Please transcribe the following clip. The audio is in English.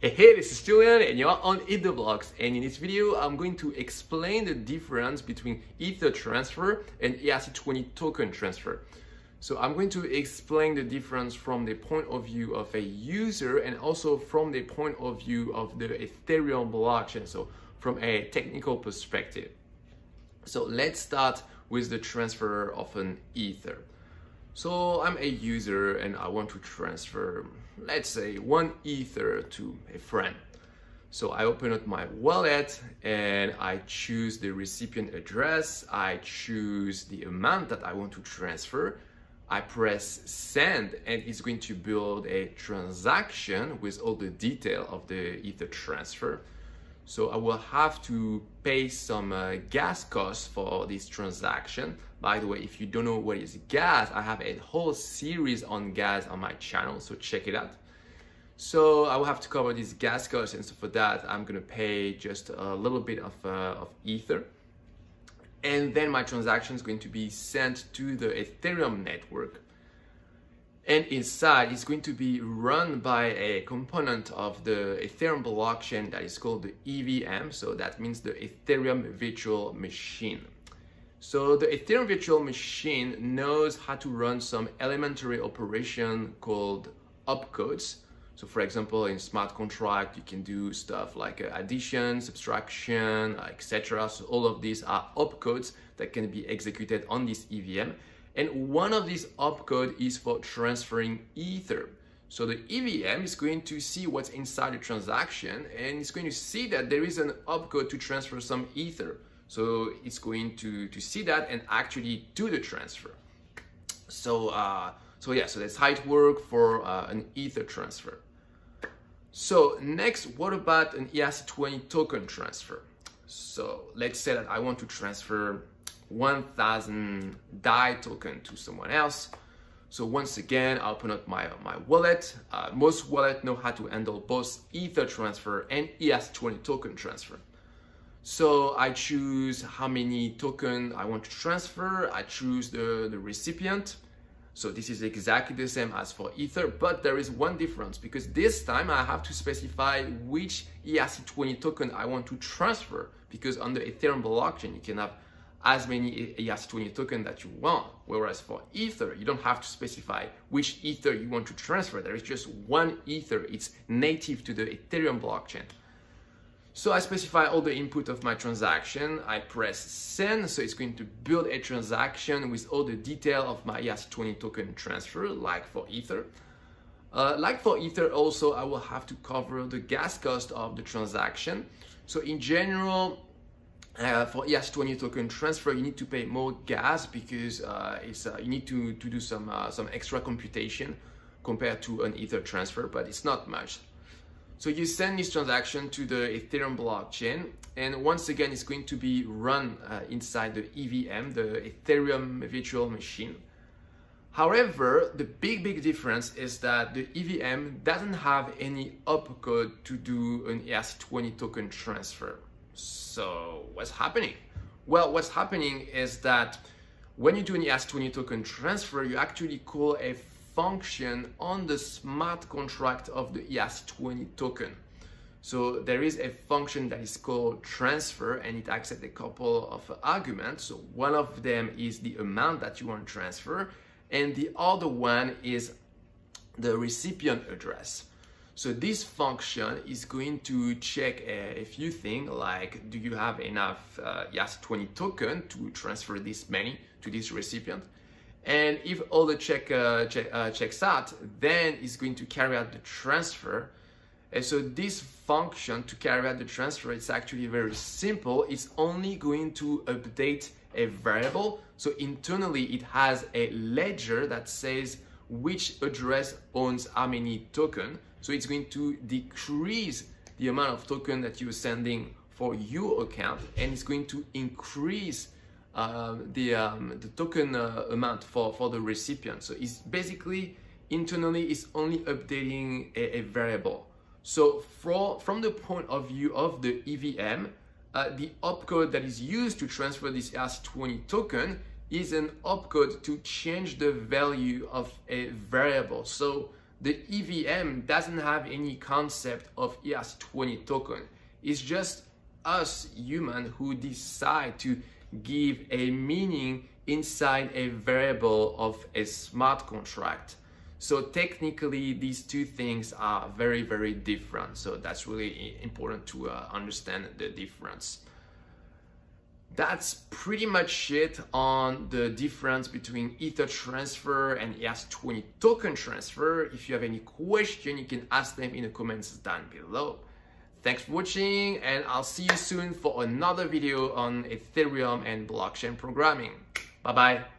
Hey, this is Julien and you're on Eat the Blocks and in this video I'm going to explain the difference between Ether transfer and ERC20 token transfer. So I'm going to explain the difference from the point of view of a user and also from the point of view of the Ethereum blockchain, so from a technical perspective. So let's start with the transfer of an Ether. So I'm a user and I want to transfer, let's say one Ether to a friend. So I open up my wallet and I choose the recipient address. I choose the amount that I want to transfer. I press send and it's going to build a transaction with all the detail of the Ether transfer. So I will have to pay some uh, gas costs for this transaction. By the way, if you don't know what is gas, I have a whole series on gas on my channel, so check it out. So I will have to cover these gas costs and so for that, I'm gonna pay just a little bit of, uh, of Ether. And then my transaction is going to be sent to the Ethereum network and inside is going to be run by a component of the Ethereum blockchain that is called the EVM. So that means the Ethereum virtual machine. So the Ethereum virtual machine knows how to run some elementary operation called opcodes. So for example, in smart contract, you can do stuff like uh, addition, subtraction, etc. So all of these are opcodes that can be executed on this EVM. And one of these opcode is for transferring Ether. So the EVM is going to see what's inside the transaction and it's going to see that there is an opcode to transfer some Ether. So it's going to, to see that and actually do the transfer. So, uh, so yeah, so that's how it works for uh, an Ether transfer. So next, what about an ERC20 token transfer? So let's say that I want to transfer 1000 DAI token to someone else. So once again, I'll open up my, my wallet. Uh, most wallet know how to handle both Ether transfer and ERC20 token transfer. So I choose how many token I want to transfer. I choose the, the recipient. So this is exactly the same as for Ether, but there is one difference because this time I have to specify which ERC20 token I want to transfer because on the Ethereum blockchain, you can have as many ERC20 token that you want. Whereas for Ether, you don't have to specify which Ether you want to transfer. There is just one Ether. It's native to the Ethereum blockchain. So I specify all the input of my transaction. I press send, so it's going to build a transaction with all the detail of my ERC20 token transfer, like for Ether. Uh, like for Ether also, I will have to cover the gas cost of the transaction. So in general, uh, for ERC20 token transfer, you need to pay more gas because uh, it's, uh, you need to, to do some, uh, some extra computation compared to an Ether transfer, but it's not much. So you send this transaction to the Ethereum blockchain, and once again, it's going to be run uh, inside the EVM, the Ethereum virtual machine. However, the big, big difference is that the EVM doesn't have any opcode to do an ERC20 token transfer. So what's happening? Well, what's happening is that when you do an ERC20 token transfer, you actually call a function on the smart contract of the ERC20 token. So there is a function that is called transfer and it accepts a couple of arguments. So one of them is the amount that you want to transfer and the other one is the recipient address. So this function is going to check a, a few things like do you have enough uh, ERC20 token to transfer this many to this recipient? And if all the check, uh, check uh, checks out, then it's going to carry out the transfer. And so this function to carry out the transfer, it's actually very simple. It's only going to update a variable. So internally it has a ledger that says which address owns how many token. So it's going to decrease the amount of token that you're sending for your account and it's going to increase uh, the, um, the token uh, amount for, for the recipient. So it's basically internally it's only updating a, a variable. So for, from the point of view of the EVM, uh, the opcode that is used to transfer this ERC20 token is an opcode to change the value of a variable. So the EVM doesn't have any concept of ERC20 token. It's just us human who decide to give a meaning inside a variable of a smart contract. So technically, these two things are very, very different. So that's really important to uh, understand the difference. That's pretty much it on the difference between Ether transfer and ERC20 token transfer. If you have any question, you can ask them in the comments down below. Thanks for watching and I'll see you soon for another video on Ethereum and blockchain programming. Bye bye.